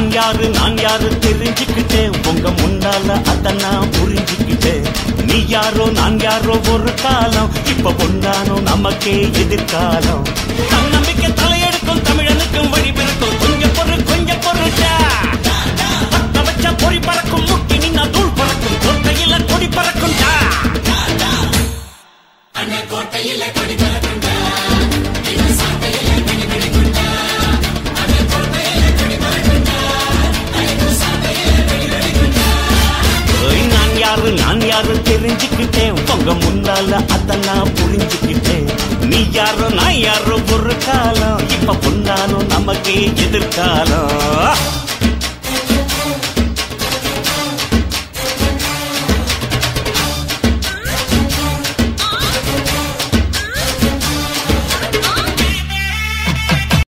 நான் யாரு? நான் யாரு? தெரிஞ்சுக்கிட்டேன் உங்க முன்னால அத நான் புரிஞ்சுக்கிட்டேன் நீ யாரோ? நான் யாரோ? ஒரு காலம். இப்ப பொன்னானோ? நமக்கே எதிர்காலம். தன்னம்பிக்கை தலையெடுக்கும் தமிழனுக்கும் வழி பிறக்கும். கொஞ்சம் பொருள் கொஞ்சம் பொருள் வச்ச பொறி பறக்கும். முக்கி நின்னா தூள் பறக்கும். கொட்டையில கொடி பறக்கும் அண்ணன் கோட்டையில கொடி பறக்கும். நான் யாரு தெரிஞ்சுக்கிட்டேன். உங்க முன்னால அத நான் புரிஞ்சுக்கிட்டேன். நீ யாரோ நான் யாரோ ஒரு காலம். இப்ப பொன்னாலும் நமக்கு எதிர்காலம்.